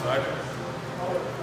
this.